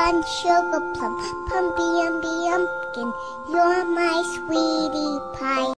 bun, sugar plum, pumpy umby umpkin. You're my sweet.